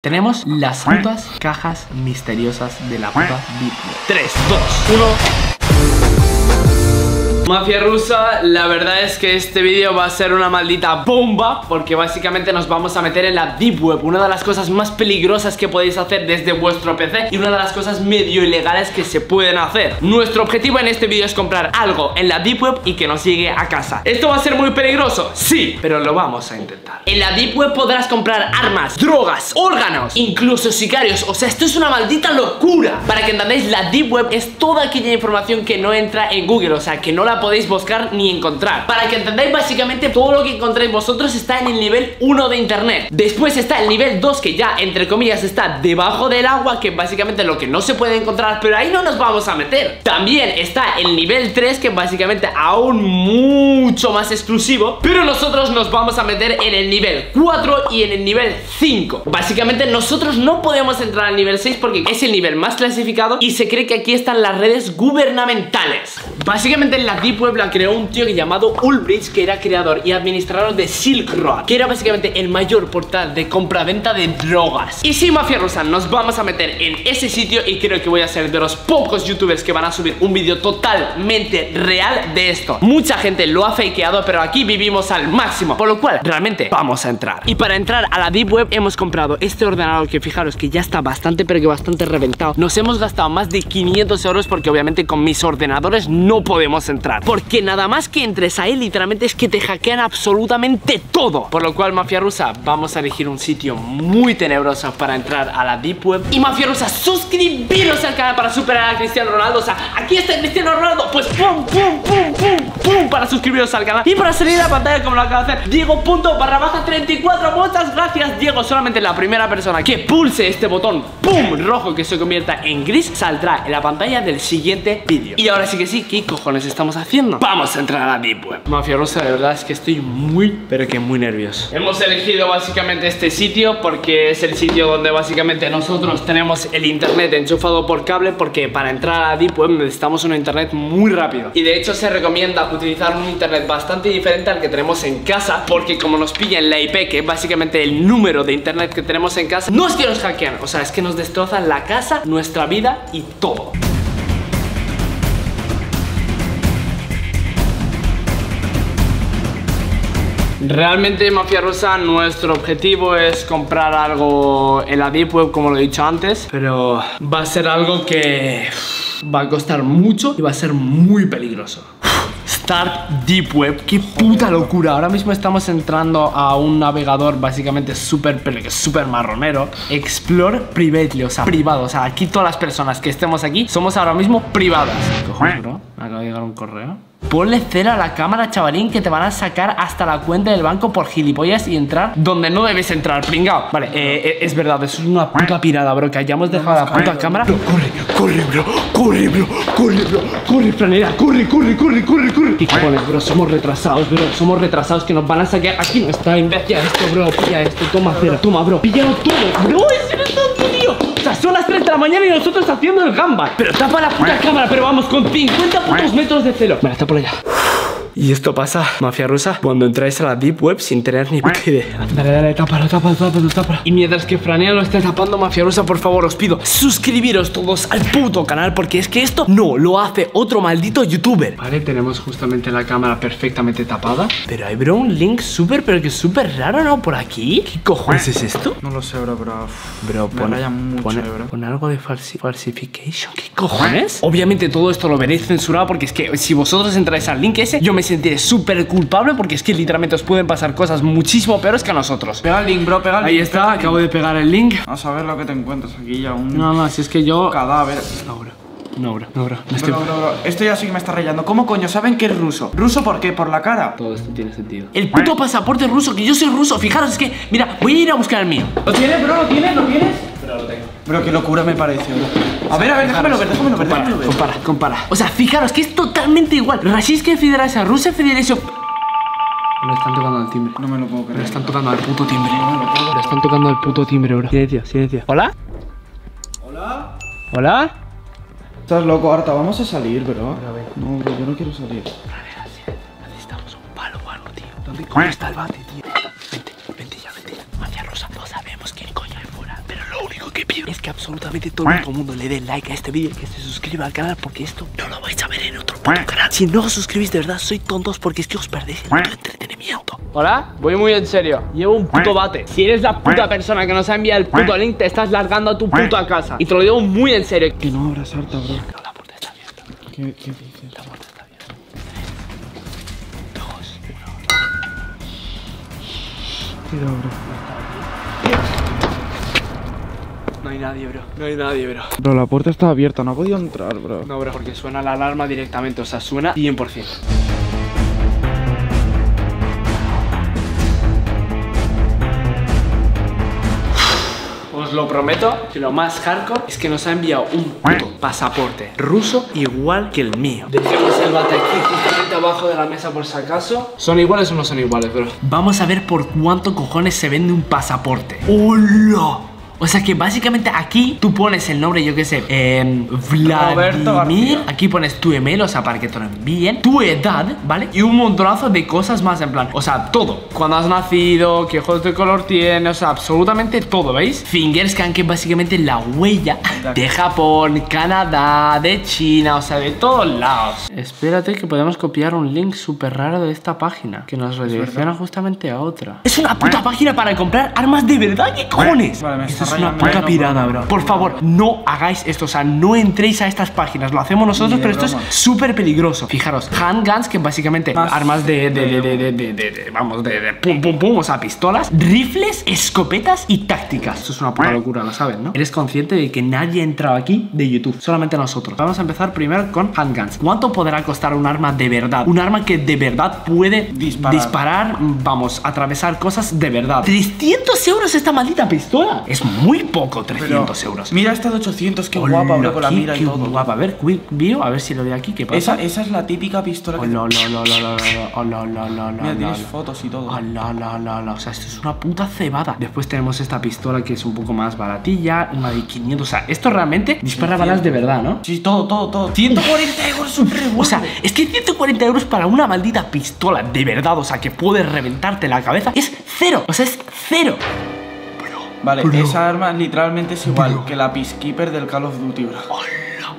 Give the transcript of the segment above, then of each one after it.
Tenemos las putas cajas misteriosas de la puta Biblia. 3, 2, 1 Mafia rusa, la verdad es que este vídeo va a ser una maldita bomba Porque básicamente nos vamos a meter en la Deep Web. Una de las cosas más peligrosas que podéis hacer desde vuestro PC Y una de las cosas medio ilegales que se pueden hacer. Nuestro objetivo en este vídeo es comprar algo en la Deep Web y que nos llegue a casa. ¿Esto va a ser muy peligroso? Sí, pero lo vamos a intentar. En la Deep Web podrás comprar armas, drogas, órganos, incluso sicarios. O sea, esto es una maldita locura. Para que entendáis, la Deep Web es toda aquella información que no entra en Google O sea, que no la podéis buscar ni encontrar. Para que entendáis básicamente todo lo que encontréis vosotros está en el nivel 1 de internet. Después está el nivel 2 que ya entre comillas está debajo del agua Que básicamente lo que no se puede encontrar Pero ahí no nos vamos a meter. También está el nivel 3 que básicamente aún mucho más exclusivo Pero nosotros nos vamos a meter en el nivel 4 y en el nivel 5 Básicamente nosotros no podemos entrar al nivel 6 porque es el nivel más clasificado Y se cree que aquí están las redes gubernamentales Básicamente en la Deep Web la creó un tío llamado Ulbricht Que era creador y administrador de Silk Road Que era básicamente el mayor portal de compra-venta de drogas. Y sí, Mafia Rusa, nos vamos a meter en ese sitio Y creo que voy a ser de los pocos youtubers que van a subir un vídeo totalmente real de esto. Mucha gente lo ha fakeado, pero aquí vivimos al máximo Por lo cual, realmente vamos a entrar. Y para entrar a la Deep Web hemos comprado este ordenador Que fijaros que ya está bastante, pero que bastante reventado. Nos hemos gastado más de 500 euros Porque obviamente con mis ordenadores no podemos entrar. Porque nada más que entres ahí literalmente es que te hackean absolutamente todo. Por lo cual Mafia Rusa vamos a elegir un sitio muy tenebroso para entrar a la Deep Web. Y Mafia Rusa suscribiros al canal para superar a Cristiano Ronaldo. O sea, aquí está Cristiano Ronaldo. Pues pum, pum, pum, pum, pum para suscribiros al canal. Y para salir a la pantalla como lo acaba de hacer Diego punto barra baja 34 Muchas gracias Diego. Solamente la primera persona que pulse este botón Pum, rojo que se convierta en gris Saldrá en la pantalla del siguiente vídeo. Y ahora sí que sí, ¿qué cojones estamos haciendo? Vamos a entrar a la Deep Web. Mafia Rosa, de verdad es que estoy muy, pero que muy nervioso. Hemos elegido básicamente este sitio Porque es el sitio donde básicamente nosotros tenemos el internet enchufado por cable Porque para entrar a la Deep Web necesitamos un internet muy rápido. Y de hecho se recomienda utilizar un internet bastante diferente al que tenemos en casa Porque como nos pillan la IP, que es básicamente el número de internet que tenemos en casa No es que nos hackean, o sea, es que nos destrozan la casa, nuestra vida y todo Realmente Mafia Rosa nuestro objetivo es comprar algo en la Deep Web como lo he dicho antes Pero va a ser algo que va a costar mucho y va a ser muy peligroso. Start Deep Web, qué puta locura. Ahora mismo estamos entrando a un navegador básicamente súper súper marronero. Explore privately, o sea, privado. O sea, aquí todas las personas que estemos aquí somos ahora mismo privadas. Cojones, bro, de llegar un correo Ponle cera a la cámara, chavalín, que te van a sacar hasta la cuenta del banco por gilipollas y entrar donde no debes entrar, pringao. Vale, eh, eh, es verdad, eso es una puta pirada, bro, que hayamos dejado la puta cámara. Bro, corre, corre, bro, corre, bro, corre, bro, corre, franera, corre, corre, corre, corre, corre. ¿Qué cojones, bro? Somos retrasados, bro, somos retrasados que nos van a sacar. Aquí no está, imbécil, esto, bro, pilla esto, toma cera, toma, bro, píllalo todo, bro, es 3 de la mañana y nosotros haciendo el gamba. Pero tapa la puta cámara, pero vamos con 50 putos metros de celo. Vale, está por allá. Y esto pasa, mafia rusa, cuando entráis a la deep web sin tener ni puta idea. Dale, dale, tápalo, tápalo, tápalo, tápalo. Y mientras que Franea lo esté tapando, mafia rusa, por favor, os pido suscribiros todos al puto canal, porque es que esto no lo hace otro maldito youtuber. Vale, tenemos justamente la cámara perfectamente tapada. Pero hay, bro, un link súper, pero que súper raro, ¿no? Por aquí. ¿Qué cojones es esto? No lo sé, bro, bro. Bro, pon, mucho, pon- bro. pon algo de falsi falsification. ¿Qué cojones? Obviamente todo esto lo veréis censurado porque es que si vosotros entráis al link ese, yo me sentiré súper culpable porque es que literalmente os pueden pasar cosas muchísimo peores que a nosotros. Pega el link, bro, pega el Ahí link. está, acabo de pegar el link. Vamos a ver lo que te encuentras aquí ya. Un No, no, si es que yo... cadáver. No, bro. No, bro. No, bro. Me estoy... Bro, bro, bro. Esto ya sí que me está rayando. ¿Cómo coño saben que es ruso? ¿Ruso por qué? ¿Por la cara? Todo esto tiene sentido. El puto pasaporte ruso, que yo soy ruso. Fijaros, es que, mira, voy a ir a buscar el mío. ¿Lo tienes, bro? ¿Lo tienes? ¿Lo tienes? pero lo tengo. Bro, qué locura me parece, bro. A ver, a ver, déjamelo ver, déjamelo ver, déjamelo ver. Compara, compara. O sea, fijaros que es totalmente igual. Rashiska Federación Rusia Federación... No están tocando al timbre. No me lo puedo creer. No están tocando al puto timbre. No me lo puedo creer. están tocando al puto timbre, bro. Silencio, silencio. ¿Hola? ¿Hola? ¿Hola? Estás loco, Arta. Vamos a salir, bro. No, bro, yo no quiero salir. Necesitamos un palo o tío. ¿Dónde, está el bate, tío? Que pido es que absolutamente todo el mundo le dé like a este vídeo, que se suscriba al canal, porque esto no lo vais a ver en otro puto canal. Si no os suscribís de verdad, soy tontos porque es que os perdéis el puto entretenimiento. Hola, voy muy en serio. Llevo un puto bate. Si eres la puta persona que nos ha enviado el puto link, te estás largando a tu puta casa. Y te lo digo muy en serio. Que no abras harta, bro. No, la puerta está abierta. ¿Qué, qué dices? La puerta está abierta. Tres, dos, uno. Cuidado, bro. No hay nadie, bro. No hay nadie, bro. Bro, la puerta está abierta, no ha podido entrar, bro. No, bro, porque suena la alarma directamente. O sea, suena 100%. Os lo prometo que lo más hardcore es que nos ha enviado un puto pasaporte ruso igual que el mío. Dejemos el bate aquí justamente abajo de la mesa por si acaso. ¿Son iguales o no son iguales, bro? Vamos a ver por cuánto cojones se vende un pasaporte. ¡Hola! O sea que básicamente aquí tú pones el nombre, yo qué sé, eh, Roberto Vladimir. Aquí pones tu email, o sea, para que te lo envíen. Tu edad, ¿vale? Y un montonazo de cosas más, en plan. O sea, todo. Cuando has nacido, qué ojos de color tienes, o sea, absolutamente todo, ¿veis? Fingerscan, que es básicamente la huella de Japón, Canadá, de China, o sea, de todos lados. Espérate que podemos copiar un link súper raro de esta página que nos redirecciona justamente a otra. Es una puta página para comprar armas de verdad, ¿qué cojones? Vale, me está es una puta pirada, bro. Por favor, no hagáis esto, o sea, no entréis a estas páginas. Lo hacemos nosotros, pero esto es súper peligroso. Fijaros, handguns, que básicamente Más armas de, de, de, de, vamos, de, pum, pum, pum, o sea, pistolas, rifles, escopetas y tácticas. Esto es una puta locura, lo sabes, ¿no? Eres consciente de que nadie ha entrado aquí de YouTube, solamente nosotros. Vamos a empezar primero con handguns. ¿Cuánto podrá costar un arma de verdad? Un arma que de verdad puede Disparar. disparar, vamos, atravesar cosas de verdad. 300 euros esta maldita pistola. Es muy muy poco 300 euros. Mira esta de 800, qué guapa, bro, con la mira y todo. guapa. A ver, quick view, a ver si lo veo aquí, ¿qué pasa? Esa, esa es la típica pistola Olo, que... Mira, tienes fotos y todo. O sea, esto es una puta cebada. Después tenemos esta pistola que es un poco más baratilla, una de 500. O sea, esto realmente dispara balas de verdad, ¿no? Sí, todo, todo, todo. 140 euros un revólver. O sea, es que 140 euros para una maldita pistola de verdad, o sea, que puede reventarte la cabeza, es cero. O sea, es cero. Vale, Bro. esa arma literalmente es igual que la Peacekeeper del Call of Duty, bro.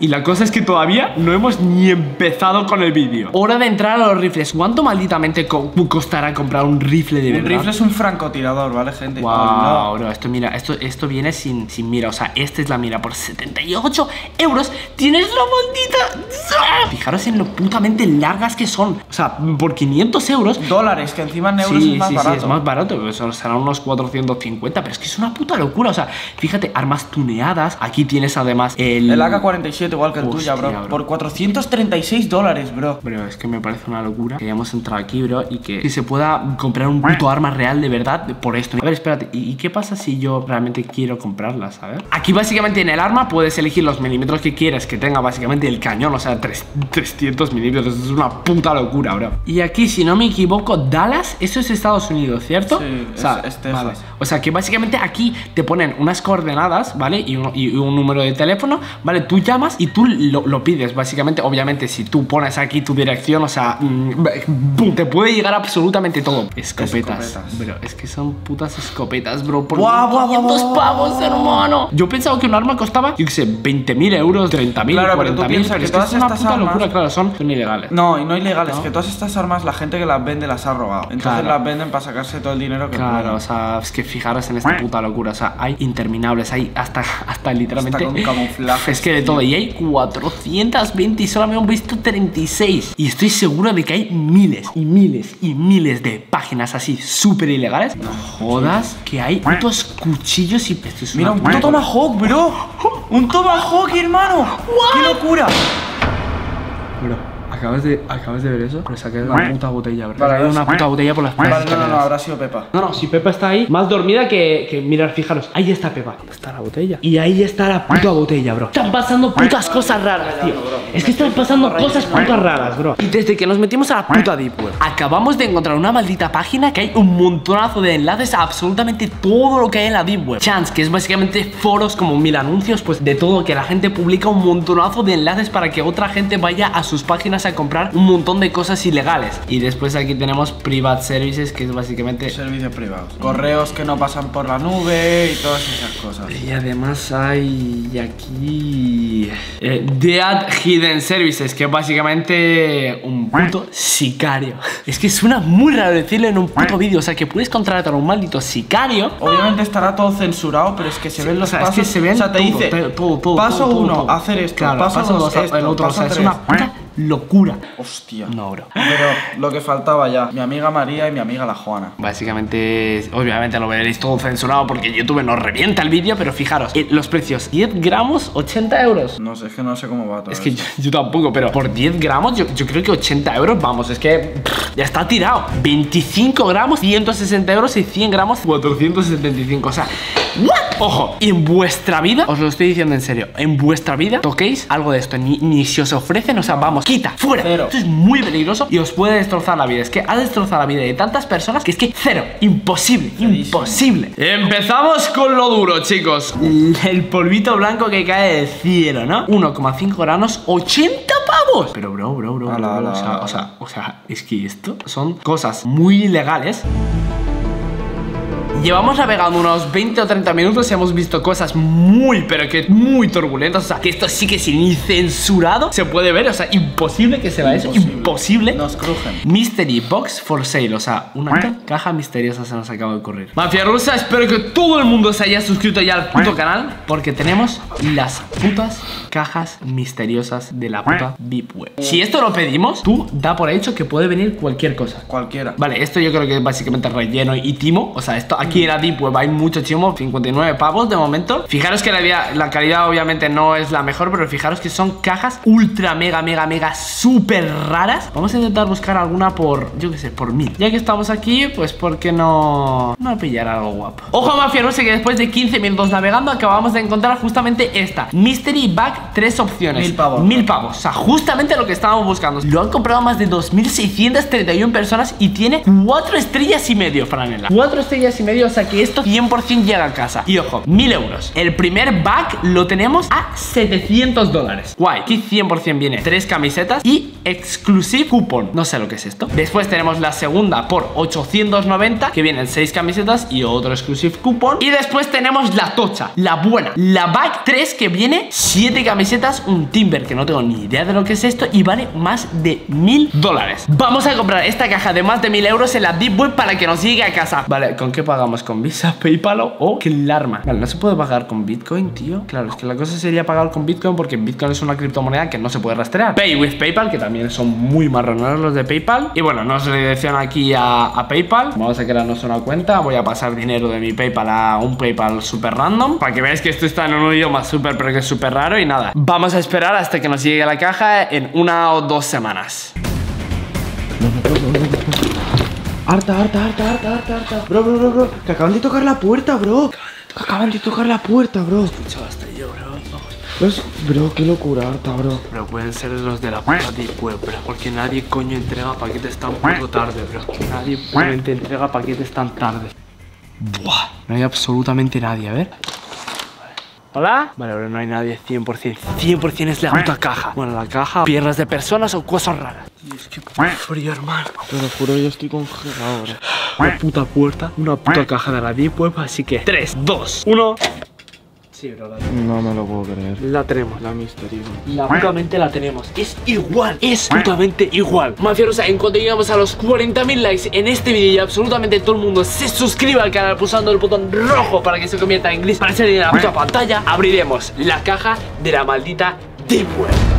Y la cosa es que todavía no hemos ni empezado con el vídeo. Hora de entrar a los rifles. ¿Cuánto malditamente co- costará comprar un rifle de Un verdad? rifle es un francotirador, ¿vale, gente? Wow, Hola. bro, esto mira, esto, esto viene sin, sin mira, o sea, esta es la mira por 78 euros. Tienes la maldita. Fijaros en lo putamente largas que son. O sea, por 500 euros. Dólares, que encima en euros sí, es más sí, barato. sí, es más barato, serán unos 450, pero es que es una puta locura, o sea, fíjate, armas tuneadas, aquí tienes además el... El AK-47 igual que el Hostia, tuyo, bro. bro. Por 436 dólares, bro. Bro, es que me parece una locura que hayamos entrado aquí, bro, y que, que se pueda comprar un puto arma real de verdad por esto. A ver, espérate, ¿y, qué pasa si yo realmente quiero comprarla, sabes? Aquí básicamente en el arma puedes elegir los milímetros que quieres que tenga básicamente el cañón, o sea, tres- 300 milímetros, es una puta locura, bro. Y aquí, si no me equivoco, Dallas, eso es Estados Unidos, ¿cierto? Sí, o sea, es- es vale. O sea, que básicamente aquí te ponen unas coordenadas, ¿vale? Y un, y un número de teléfono, ¿vale? Tú llamas y tú lo, lo pides, básicamente. Obviamente, si tú pones aquí tu dirección, o sea, mm, te puede llegar absolutamente todo. Escopetas. Escopetas. Bro, es que son putas escopetas, bro. Por buah, buah, 500 buah, pavos, hermano. Yo pensaba que un arma costaba, yo qué sé, 20.000 euros, 30.000, Claro, pero tú 40.000. piensas que es una puta armas- locura, claro, son, son ilegales. No, y no ilegales, ¿No? que todas estas armas la gente que las vende las ha robado. Entonces Claro. las venden para sacarse todo el dinero que Claro, o sea, es que fijaros en esta puta locura. O sea, hay interminables, hay hasta, hasta literalmente. Hasta con camuflajes, Es que de todo. Y hay 420 y solo me han visto 36. Y estoy seguro de que hay miles y miles y miles de páginas así súper ilegales. No jodas, que hay putos cuchillos y. Esto es Mira, un puto Tomahawk, bro. Un Tomahawk, hermano. ¡Qué locura! Bro, ¿acabas de, ¿acabas de ver eso? Pero saqué una puta botella, bro. Vale, una vale. puta botella por las Vale, putas no, no, no, habrá sido Pepa. No, no, si Pepa está ahí, más dormida que, que mirar, fijaros, ahí está Pepa. ¿Dónde está la botella? Y ahí está la puta botella, bro. Están pasando putas cosas raras, tío. Es que están pasando cosas putas raras, bro. Y desde que nos metimos a la puta Deep Web, acabamos de encontrar una maldita página que hay un montonazo de enlaces a absolutamente todo lo que hay en la Deep Web. Chance, que es básicamente foros como mil anuncios, pues de todo, que la gente publica un montonazo de enlaces para que otra gente vaya a sus páginas a comprar un montón de cosas ilegales. Y después aquí tenemos Private Services, que es básicamente... Servicios privados. Correos que no pasan por la nube y todas esas cosas. Y además hay aquí... Eh, Dead Hidden Services, que es básicamente un puto sicario. Es que suena muy raro decirlo en un puto vídeo. O sea, que puedes contratar a un maldito sicario. Obviamente estará todo censurado, pero es que se ven los o sea, pasos. es que se ven o sea, te todo, dice, todo, todo, paso uno, hacer esto, Claro, paso, dos, esto, el otro. O paso sea, es tres. una puta locura. Hostia. No, bro. Pero lo que faltaba ya, mi amiga María y mi amiga la Juana. Básicamente, obviamente lo veréis todo censurado porque YouTube nos revienta el vídeo, pero fijaros, eh, los precios, 10 gramos, 80 euros. No sé, es que no sé cómo va todo Es que yo, yo tampoco, pero por 10 gramos yo, yo creo que 80 euros, vamos, es que pff, ya está tirado. 25 gramos, 160 euros y 100 gramos, 475. O sea, ¿what? Ojo, y en vuestra vida, os lo estoy diciendo en serio, en vuestra vida toquéis algo de esto, ni, ni si os ofrecen, o sea, vamos, quita, fuera. Cero. Esto es muy peligroso y os puede destrozar la vida. Es que ha destrozado la vida de tantas personas que es que cero, imposible, imposible. Empezamos con lo duro, chicos. El polvito blanco que cae del cielo, ¿no? 1,5 granos, 80 pavos. Pero bro, bro, bro, bro, o, sea, o sea, o sea, es que esto son cosas muy ilegales. Llevamos navegando unos 20 o 30 minutos y hemos visto cosas muy, pero que muy turbulentas. O sea, que esto sí que sin ni censurado se puede ver. O sea, imposible que se vea eso. Imposible. Imposible. Nos crujen. Mystery Box for Sale, o sea, una caja misteriosa se nos acaba de ocurrir. Mafia rusa, espero que todo el mundo se haya suscrito ya al puto canal, porque tenemos las putas cajas misteriosas de la puta Deep Web. Si esto lo pedimos, tú da por hecho que puede venir cualquier cosa. Cualquiera. Vale, esto yo creo que es básicamente relleno y timo. O sea, esto aquí en la Deep Web hay mucho timo, 59 pavos de momento. Fijaros que la, la calidad obviamente no es la mejor, pero fijaros que son cajas ultra mega mega mega súper raras. Vamos a intentar buscar alguna por, yo qué sé, por mil. Ya que estamos aquí, pues ¿por qué no, no pillar algo guapo? Ojo mafia, no sé que después de 15 minutos navegando acabamos de encontrar justamente esta. Mystery Bag, tres opciones. Mil pavos. Mil pavos. O sea, justamente lo que estábamos buscando. Lo han comprado más de 2.631 personas y tiene 4 estrellas y medio, Franela. 4 estrellas y medio, o sea que esto 100% llega a casa. Y ojo, 1.000 euros. El primer bag lo tenemos a 700 dólares. Guay. Aquí 100% viene 3 camisetas y exclusive coupon. No sé lo que es esto. Después tenemos la segunda por 890, que vienen 6 camisetas y otro exclusive coupon. Y después tenemos la tocha, la buena. La bag 3 que viene 7 camisetas, un timber que no tengo ni idea de lo que es esto y vale más de 1000 dólares. Vamos a comprar esta caja de más de 1000 euros en la Deep Web para que nos llegue a casa. Vale, ¿con qué pagamos? ¿Con Visa, PayPal o Klarma? Vale, no se puede pagar con Bitcoin, tío. Claro, es que la cosa sería pagar con Bitcoin porque Bitcoin es una criptomoneda que no se puede rastrear. Pay with PayPal, que también son muy marroneros los de PayPal. Y bueno, nos redirecciona aquí a, a PayPal. Vamos a crearnos una cuenta. Voy a pasar dinero de mi PayPal a un PayPal super random. Para que veáis que esto está en un idioma súper, pero que es súper raro. Y nada, vamos a esperar hasta que nos llegue la caja en una o dos semanas. Harta, harta, harta, harta, harta, harta. Bro, bro, bro, bro. Que acaban de tocar la puerta, bro. Acaban de tocar la puerta, bro. hasta yo, bro. Vamos. Bro, qué locura, harta, bro. Pero pueden ser los de la puta Deep Web, bro. Porque nadie coño entrega paquetes tan poco tarde, bro. Nadie realmente entrega paquetes tan tarde. Buah, no hay absolutamente nadie, a ver. ¿Hola? Vale, bro, no hay nadie 100%. 100% es la puta caja. Bueno, la caja, piernas de personas o cosas raras. Y es que puto frío, hermano. Te lo juro, yo estoy congelado, bro. Una puta puerta, una puta caja de la Deep Web. Así que 3, 2, 1. Sí, bro, la, No me lo puedo creer. la tenemos. La misterio. La putamente la tenemos. Es igual, es putamente igual. Mafia Rosa, en cuanto lleguemos a los 40.000 likes en este vídeo y absolutamente todo el mundo se suscriba al canal pulsando el botón rojo para que se convierta en gris para salir en la puta pantalla, abriremos la caja de la maldita Deep Web.